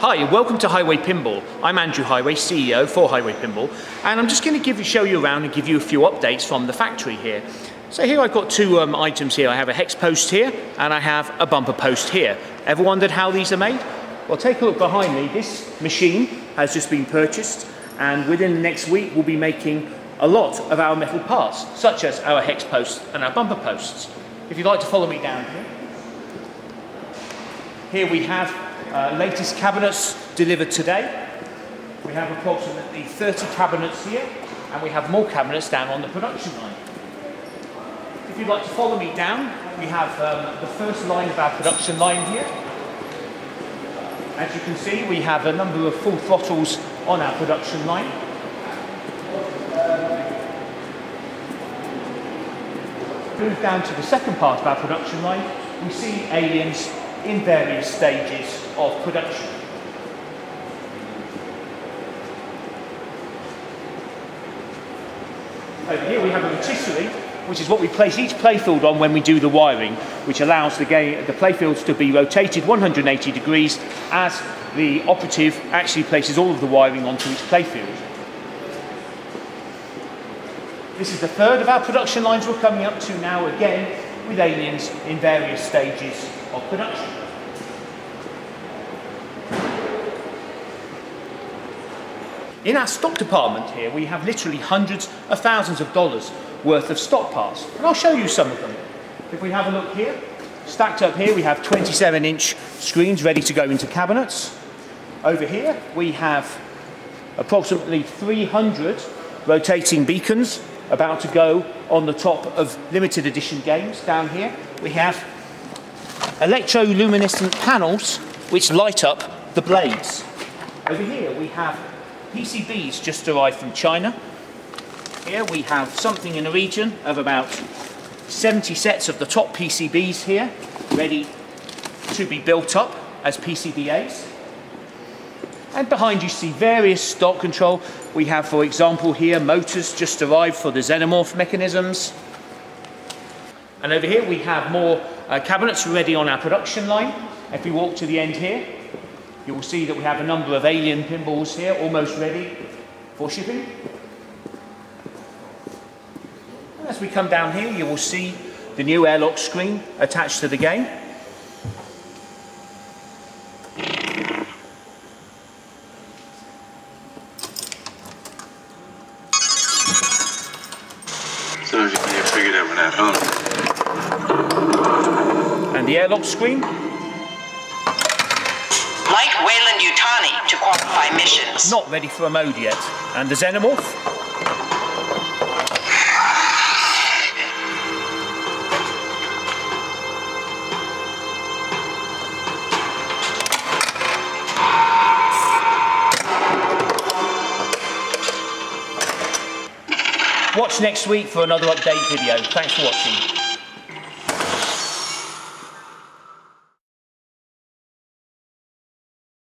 Hi, welcome to Heighway Pinball. I'm Andrew Heighway, CEO for Heighway Pinball, and I'm just going to give you, show you around and give you a few updates from the factory here. So here I've got two um, items here. I have a hex post here, and I have a bumper post here. Ever wondered how these are made? Well, take a look behind me. This machine has just been purchased, and within the next week we'll be making a lot of our metal parts, such as our hex posts and our bumper posts. If you'd like to follow me down here. Here we have uh, latest cabinets delivered today. We have approximately 30 cabinets here, and we have more cabinets down on the production line. If you'd like to follow me down, we have um, the first line of our production line here. As you can see, we have a number of full throttles on our production line. Move down to the second part of our production line, we see aliens in various stages of production. Over here we have a rotisserie, which is what we place each playfield on when we do the wiring, which allows the, game, the playfields to be rotated 180 degrees as the operative actually places all of the wiring onto each playfield. This is the third of our production lines we're coming up to now again with aliens in various stages of production. In our stock department here, we have literally hundreds of thousands of dollars worth of stock parts. And I'll show you some of them. If we have a look here, stacked up here, we have 27 inch screens ready to go into cabinets. Over here, we have approximately 300 rotating beacons about to go on the top of limited edition games. Down here, we have electroluminescent panels which light up the blades. Over here, we have PCBs just arrived from China. Here we have something in the region of about 70 sets of the top PCBs here, ready to be built up as PCBAs. And behind you see various stock control. We have, for example, here motors just arrived for the xenomorph mechanisms. And over here we have more uh, cabinets ready on our production line. If we walk to the end here, you will see that we have a number of alien pinballs here, almost ready for shipping. And as we come down here, you will see the new airlock screen attached to the game. That huh? And the airlock screen Light Weyland-Yutani to qualify missions. not ready for a mode yet. And the Xenomorph, Watch next week for another update video. Thanks for watching.